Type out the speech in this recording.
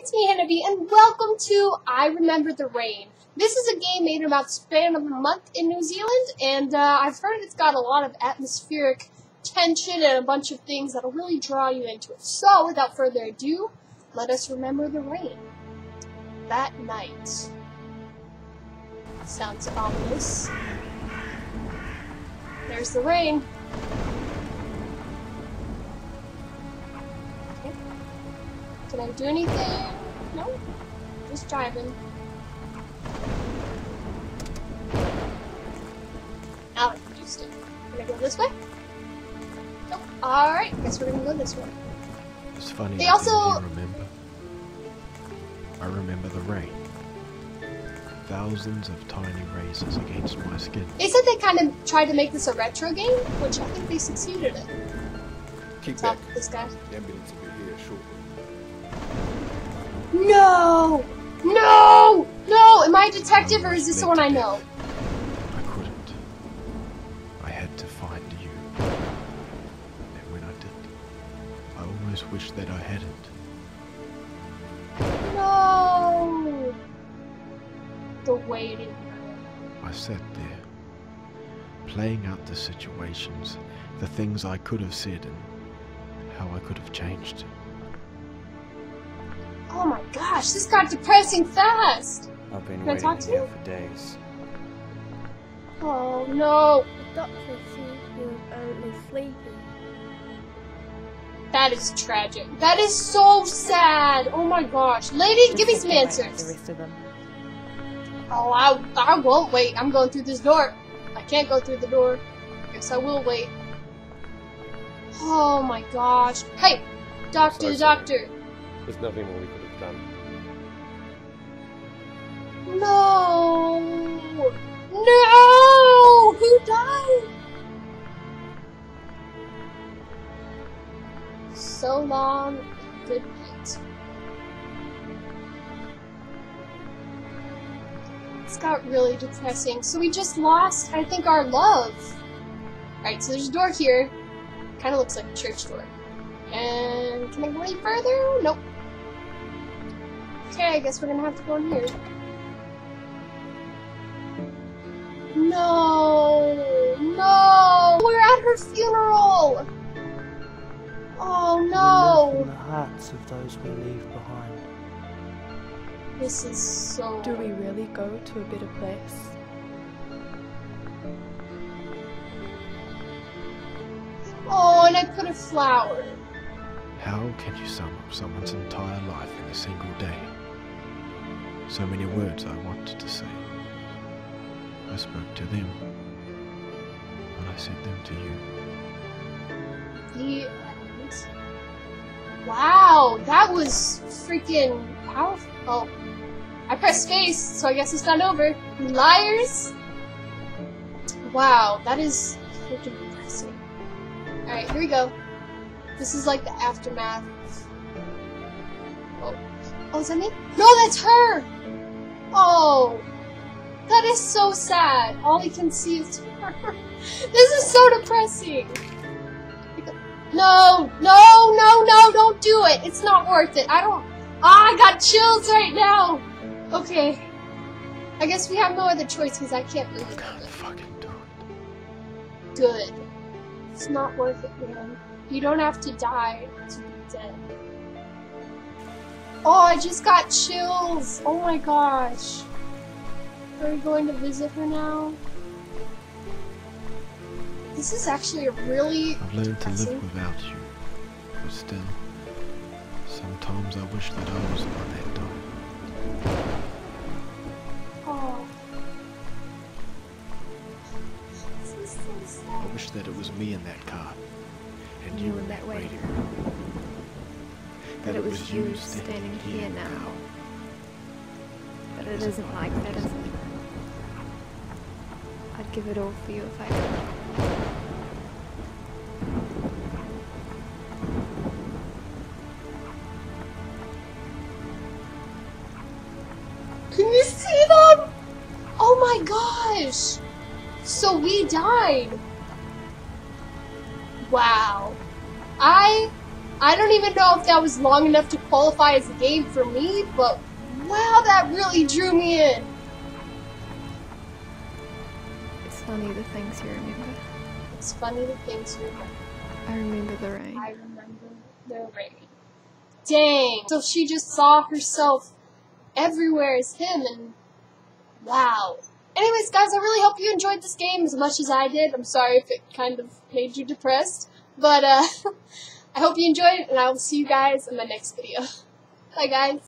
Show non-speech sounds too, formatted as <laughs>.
it's me, Hannah B, and welcome to I Remember the Rain. This is a game made in about the span of a month in New Zealand, and uh, I've heard it's got a lot of atmospheric tension and a bunch of things that'll really draw you into it. So, without further ado, let us remember the rain. That night. Sounds ominous. There's the rain. Can I do anything? No. Just driving. Now I can use it. Can I go this way? Nope. Alright, guess we're gonna go this way. It's funny. They I also- remember. I remember the rain. Thousands of tiny razors against my skin. They said they kind of tried to make this a retro game, which I think they succeeded in. Keep Top back. this guy. The ambulance will be here shortly. No! No! No! Am I a detective or is this someone I know? I couldn't. I had to find you. And when I did, I almost wished that I hadn't. No! The waiting. I sat there, playing out the situations, the things I could have said, and how I could have changed. Oh my gosh, this got depressing fast! I've been Can I waiting talk to here you? for days. Oh no! The doctor said he was only sleeping. That is tragic. That is so sad! Oh my gosh. Lady, give me some Just answers. The rest of them. Oh, I, I won't wait. I'm going through this door. I can't go through the door. Guess I will wait. Oh my gosh. Hey! Doctor, Sorry, sorry. doctor. There's nothing more we could have No! No! Who died? So long. Good night. It's got really depressing. So we just lost, I think, our love. Alright, so there's a door here. Kind of looks like a church door. And can I go any further? Nope. Okay, I guess we're gonna have to go in here. No, no, we're at her funeral. Oh We live in no, the hearts of those we leave behind. this is so. Do we really go to a better place? Oh, and I put a flower. How can you sum up someone's entire life in a single day? So many words I wanted to say. I spoke to them, and I sent them to you. The end. Wow, that was freaking powerful. Oh, I pressed space, so I guess it's not over. Liars. Wow, that is freaking depressing. Alright, here we go. This is like the aftermath. Oh. Oh, is that me? No, that's her! Oh. That is so sad. All we can see is her. <laughs> this is so depressing. No, no, no, no, don't do it. It's not worth it. I don't. Ah, I got chills right now. Okay. I guess we have no other choice because I can't really I do it. fucking do it. Good. It's not worth it, man. You don't have to die to be dead. Oh, I just got chills. Oh my gosh. Are we going to visit her now? This is actually a really I've learned to live without you, but still, sometimes I wish that I was one that died. Oh. This is so sad. I wish that it was me in that car, and You you in that way. radio. That it was you standing here now. But it isn't like that, is it? I'd give it all for you if I could. Can you see them? Oh my gosh! So we died. Wow. I I don't even know if that was long enough to qualify as a game for me, but wow, that really drew me in. It's funny the things you remember. It's funny the things you remember. I remember the rain. I remember the rain. Dang. So she just saw herself everywhere as him and wow. Anyways, guys, I really hope you enjoyed this game as much as I did. I'm sorry if it kind of made you depressed, but uh, <laughs> I hope you enjoyed it, and I will see you guys in my next video. <laughs> Bye, guys.